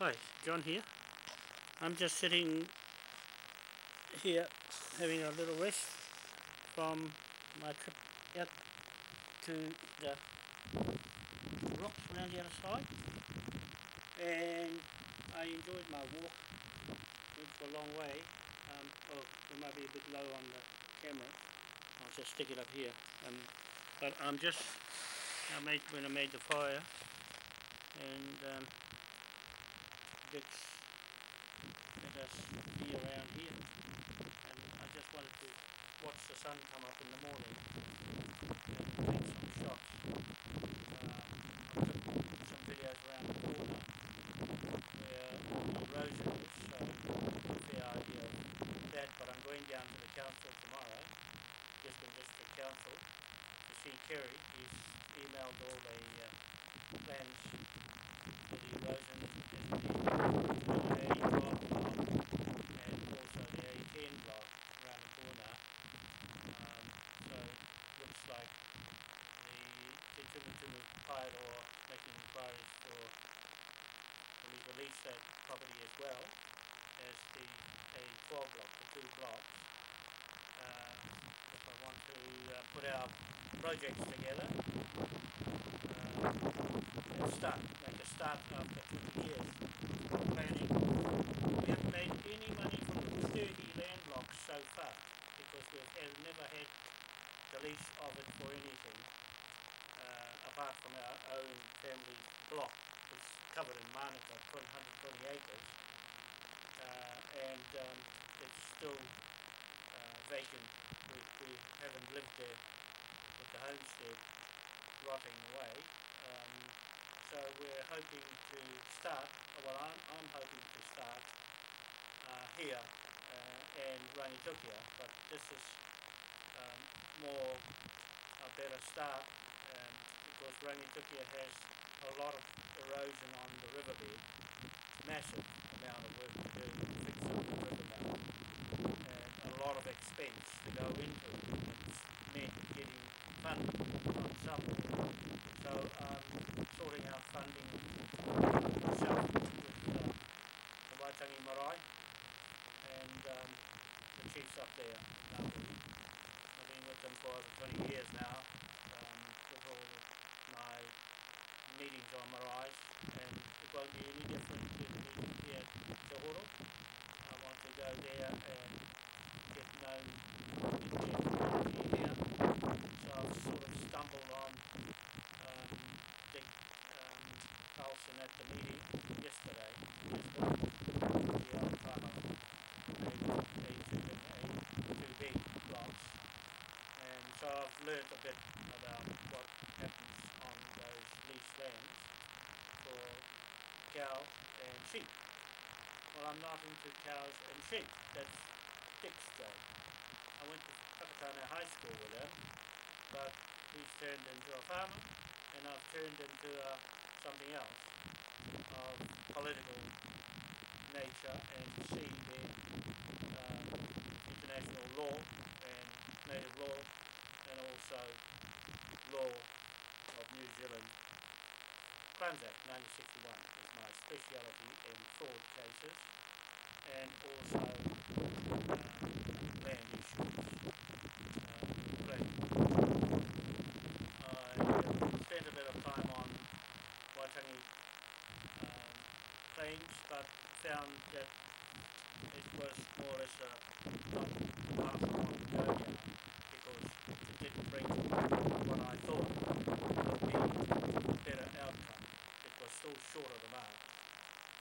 Hi, John here. I'm just sitting here having a little rest from my trip out to the rocks around the other side and I enjoyed my walk. For a long way. Um, oh, it might be a bit low on the camera. I'll just stick it up here. Um, but I'm just I made when I made the fire and um, Vix let us be around here. And I just wanted to watch the sun come up in the morning and take some shots. Um, I took some videos around the corner where the erosion is, a fair idea of that. But I'm going down to the council tomorrow, Gisborne District Council, to see Kerry. He's emailed all the uh, plans for the erosion like the Tumutumu Tide or making inquiries for release that property as well as the a 12 block, the two blocks. Uh, if I want to uh, put our projects together uh, and start, make a start after 20 years planning. We haven't made any money from the 30 land blocks so far because we've never had the lease of it for anything uh, apart from our own family block. Covered in Manuka, 120 acres, uh, and um, it's still uh, vacant. We, we, haven't lived there with the homestead rotting away. Um, so we're hoping to start, well I'm, I'm hoping to start uh, here uh, and Rangitukia, but this is um, more a better start um, because Rangitukia has a lot of erosion on the riverbed, massive amount of work to do to fix up the riverbed and a lot of expense to go into it. It's meant getting funding from somewhere. So um, sorting out funding myself with uh, the Waitangi Marae and um, the chiefs up there I've been with them for over 20 years now, um, with all my meetings on Marais, and it won't be any different to the Horo. I want to go there and get known. So I've sort of stumbled on um, Dick um, Carlson at the meeting yesterday. The they, they took a, two big blocks and so I've learnt a bit about what happens on those leased lands for cow and sheep. Well, I'm not into cows and sheep. That's Dick's job. I went to Takatana High School with him, but he's turned into a farmer, and I've turned into uh, something else of political nature and to see the uh, international law and native law and also law of New Zealand Crimes Act 1961 speciality in fraud cases and also uh, land issues. Uh, I uh, spent a bit of time on Waitangi um, claims but found that it was more or less a not path on because it didn't bring what I thought would be a better outcome. It was still short of the mark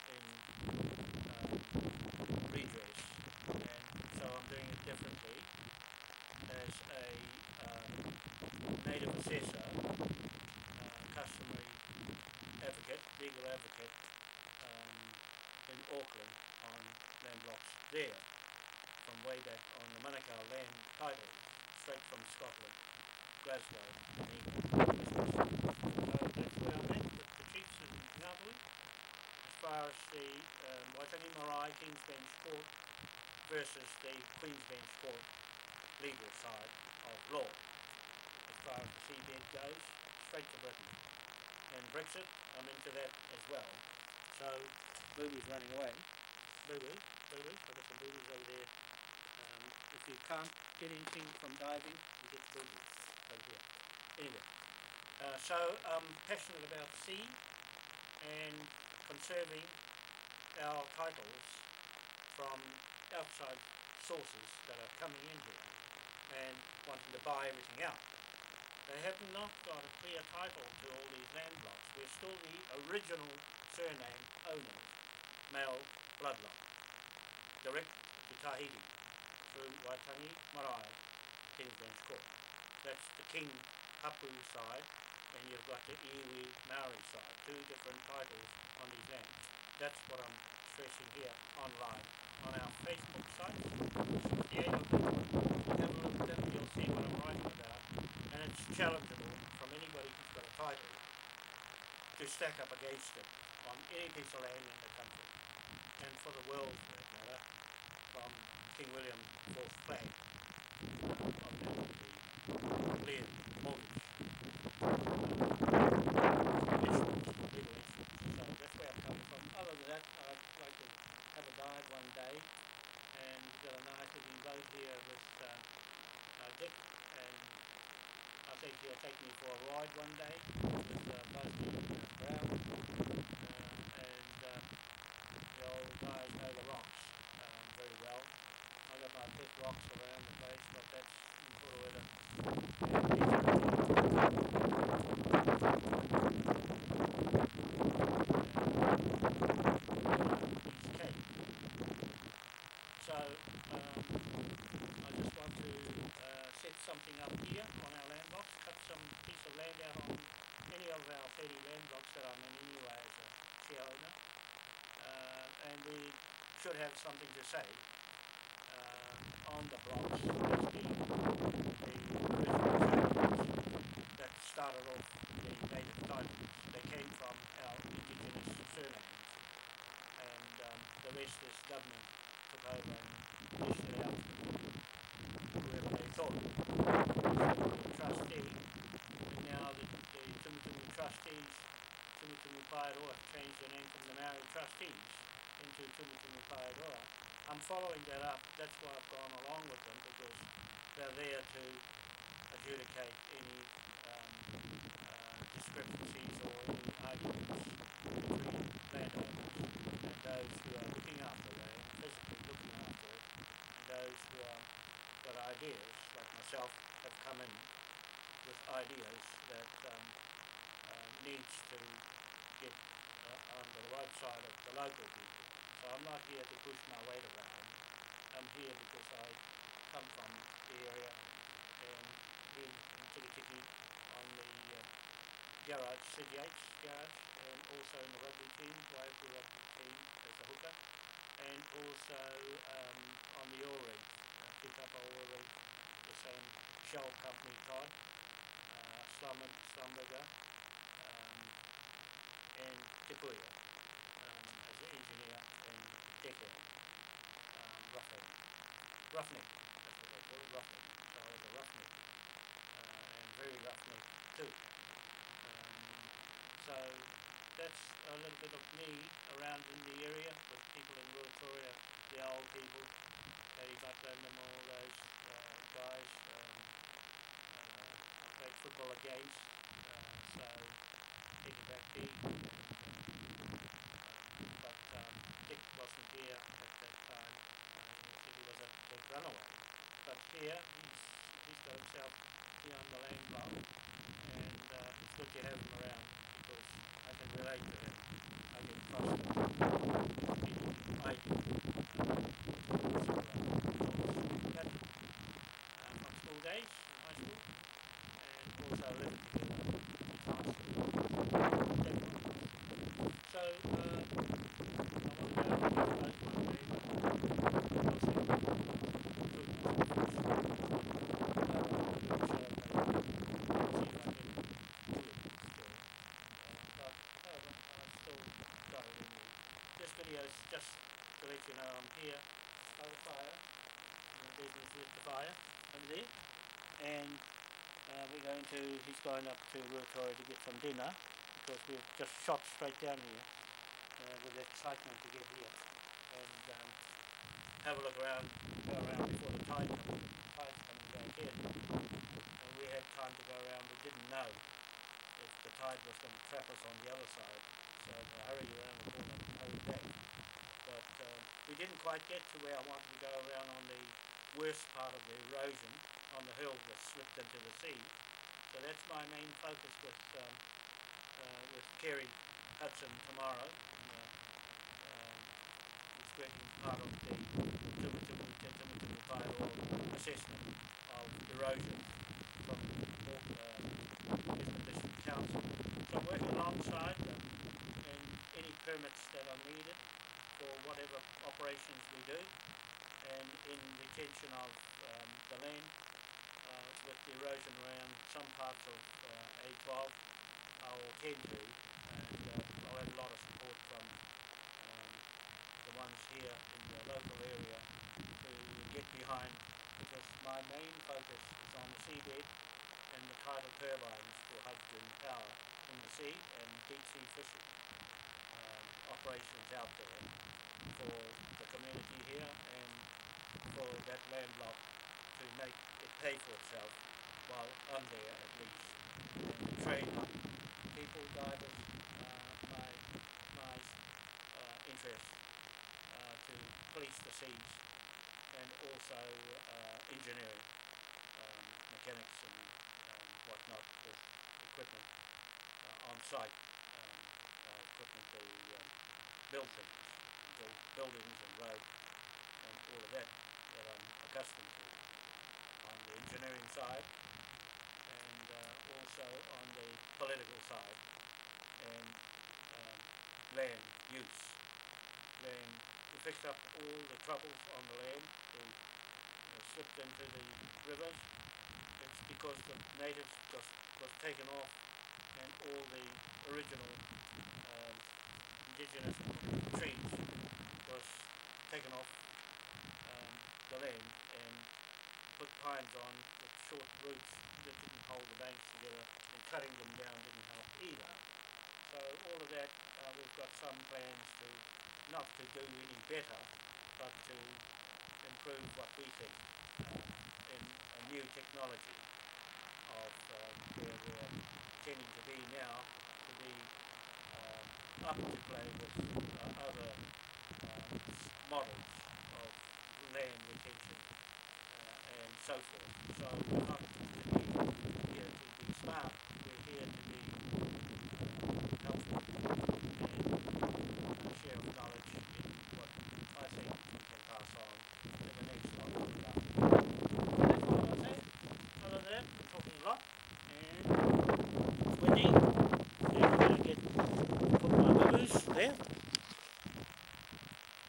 in um, redress and so I'm doing it differently as a um, native assessor, uh, customary advocate, legal advocate um, in Auckland on land blocks there from way back on the Manukau land title straight from Scotland, Glasgow in England. So that's where I'm at with the chiefs in Ngāpuhi as far as the um, Waitangi Marae King's Bench Court versus the Queen's Bench Court legal side of law far as the seabed goes, straight to Britain. And Brexit, I'm into that as well. So Booby's running away. Boo-boo, boo-boo, I've got some boobies over there. Um, if you can't get anything from diving, you get boobies over here. Anyway, uh, so I'm passionate about sea and conserving our titles from outside sources that are coming in here and wanting to buy everything out. They have not got a clear title to all these land blocks. We're still the original surname owners, male bloodline, direct to Tahiti through Waitangi Marae, Kingsland's Court. That's the King Hapu side, and you've got the Iwi Maori side, two different titles on these lands. That's what I'm stressing here online on our Facebook site. Have a look at it, you'll see what I'm writing about. And it's challengeable from anybody who's got a title to stack up against it on any piece of land in the country. And for the world for that matter, from King William IV flag on that cleared mortgage. Insurance, legal insurance. So that's where I'm coming from. Other than that, I'd like to have a dive one day and we've got a nice looking boat here with uh, uh, Dick and I take me for a ride one day with uh, Busby uh, Brown uh, and uh, the old guys know the rocks um, very well. I've got my pet rocks around the place, but that's in Purueta. So um, I just want to uh, set something up here on our land blocks, cut some piece of land out on any of our 30 land blocks that I'm in anyway as a share owner. Uh, and we should have something to say uh, on the blocks the, the that started off the native titles. They came from our indigenous surnames and um, the rest is government took over and dished it out to they thought. The trustee, and now the, the Tumutumu trustees, Tumutumu Paeroa changed the name from the Maori trustees into Paeroa. I'm following that up, that's why I've gone along with them because they're there to adjudicate any um, uh, discrepancies or any arguments between landowners and those who are looking after land, physically looking after it, and those who are got ideas, like myself, have come in with ideas that um, uh, needs to get uh, on the right side of the local people. So I'm not here to push my weight. I'm here because I come from the area and been in Tikitiki on the uh, garage, City H garage, and also in the rugby team, Waiapu rugby team as a hooker, and also um, on the oil rig, uh, Tikapa oil rig, the same Shell company Todd, uh, Slum, Schlumberger, um, and Tipuya um, as an engineer and deckhand, um, roughneck, that's what they call it, roughneck. So I was a roughneck, uh, and very roughneck too. Um, so that's a little bit of me around in the area with people in Ruatoria, the old people, Eddie Butler and all those uh, guys. Um, uh, played football against, uh, so Becky. And, uh, um, but um, Dick wasn't here at that time. Uh, he was a big runaway. But here, he's, he's got himself on the land block, and uh, it's good to have him around because I can relate to him. I get frustrated. I uh, from school days, in high school, and also living in high school. So, uh, I want to go to those one day. I'll see what This video is just to let you know I'm here by the fire. And the business with the fire over there. And uh, we're going to, he's going up to Ruatoria to get some dinner because we've just shot straight down here uh, with excitement to get here and um, have a look around, go around before the tide comes, the tide's coming back in. And we had time to go around, we didn't know if the tide was going to trap us on the other side. So I hurried around the corner and hurried back. We didn't quite get to where I wanted to go around on the worst part of the erosion on the hill that slipped into the sea. So that's my main focus with um, uh, with Kerry Hudson tomorrow. Uh, um, he's working part of the Tumutumu Whaiaro assessment of erosion from uh, District Council. So I'm working alongside them in any permits that are needed for whatever operations we do. And in retention of um, the land uh, with the erosion around some parts of uh, A12 I will tend to and uh, I'll have a lot of support from um, the ones here in the local area to get behind because my main focus is on the seabed and the tidal turbines for hydrogen power in the sea and deep sea fishing um, operations out there for the community here and for that land block to make it pay for itself while I'm there at least. And train people, divers, uh, my, my uh, interest uh, to police the seas and also uh, engineering, um, mechanics and um, whatnot with equipment uh, on site, um, uh, equipment to um, build things, build buildings and roads and all of that that I'm accustomed to on the engineering side and uh, also on the political side and um, land use. Then we fixed up all the troubles on the land who uh, slipped into the rivers. It's because the natives just was taken off and all the original um, indigenous trees was taken off um, the land and put pines on with short roots that didn't hold the banks together and cutting them down didn't help either. So all of that, uh, we've got some plans to, not to do any better, but to improve what we think um, in a new technology of um, where we're tending to be now to be um, up to play with uh, other models of land retention uh, and so forth. So not to here to be smart, we're here to be uh, helpful and uh, share of knowledge in what I think we can pass on to the next lot coming up. So that's all I'll say. Other than that, I'm talking a lot and it's windy. So I'm going to get put my boo-boos there,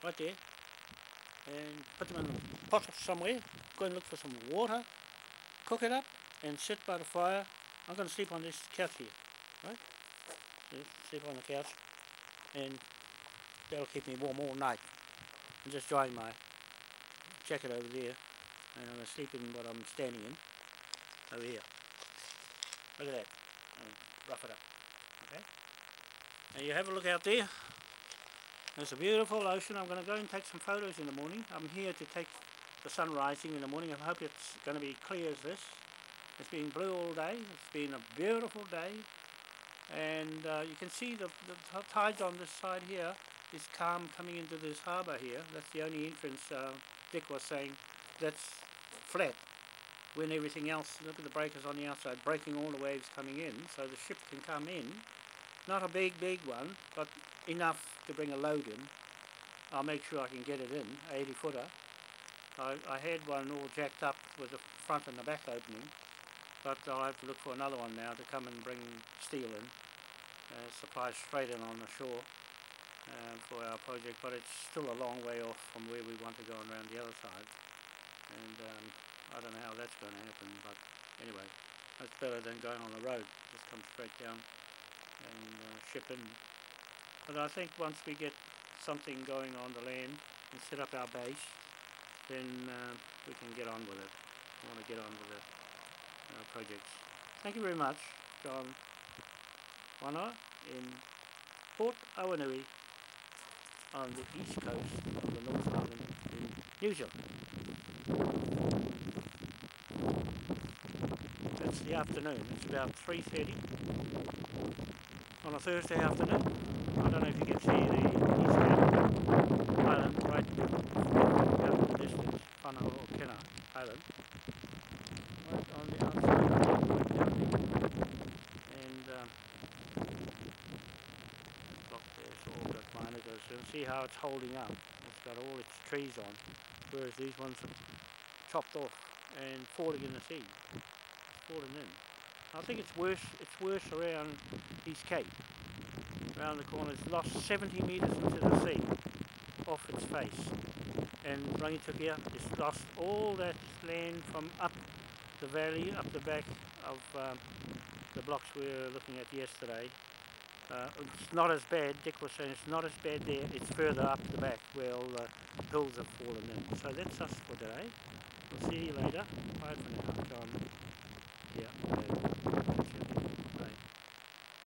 right there, and put them in a pot somewhere. Go and look for some water, cook it up, and sit by the fire. I'm going to sleep on this couch here, right? Sleep on the couch, and that'll keep me warm all night. I'm just drying my jacket over there, and I'm going to sleep in what I'm standing in over here. Look at that. Rough it up. Okay? And you have a look out there. There's a beautiful ocean. I'm going to go and take some photos in the morning. I'm here to take the sun rising in the morning. I hope it's going to be clear as this. It's been blue all day. It's been a beautiful day. And uh, you can see the, the tides on this side here is calm coming into this harbour here. That's the only entrance uh, Dick was saying that's flat when everything else, look at the breakers on the outside, breaking all the waves coming in, so the ship can come in. Not a big, big one, but enough to bring a load in. I'll make sure I can get it in, 80 footer. I, I had one all jacked up with the front and the back opening, but I'll have to look for another one now to come and bring steel in, uh, supply straight in on the shore uh, for our project, but it's still a long way off from where we want to go around the other side. And um, I don't know how that's going to happen, but anyway, that's better than going on the road. Just come straight down and uh, ship in. But I think once we get something going on the land and set up our base, then uh, we can get on with it. I want to get on with the uh, projects. Thank you very much, John Wanoa in Port Awanui. on the east coast of the North Island in New Zealand. That's the afternoon. It's about 3.30 on a Thursday afternoon. I don't know if you can see the East Island right in the distance, Whangaokeno Island. Right on the outside of the. And um, that block there's all got barnacles. You can see how it's holding up. It's got all its trees on, whereas these ones are chopped off and falling in the sea. Falling in. I think it's worse. It's worse around East Cape. Around the corner, it's lost 70 metres into the sea, off its face. And Rangitukia has lost all that land from up the valley, up the back of um, the blocks we were looking at yesterday. Uh, it's not as bad, Dick was saying it's not as bad there, it's further up the back where all the hills have fallen in. So that's us for today. We'll see you later. Bye for now. Go on. Yeah.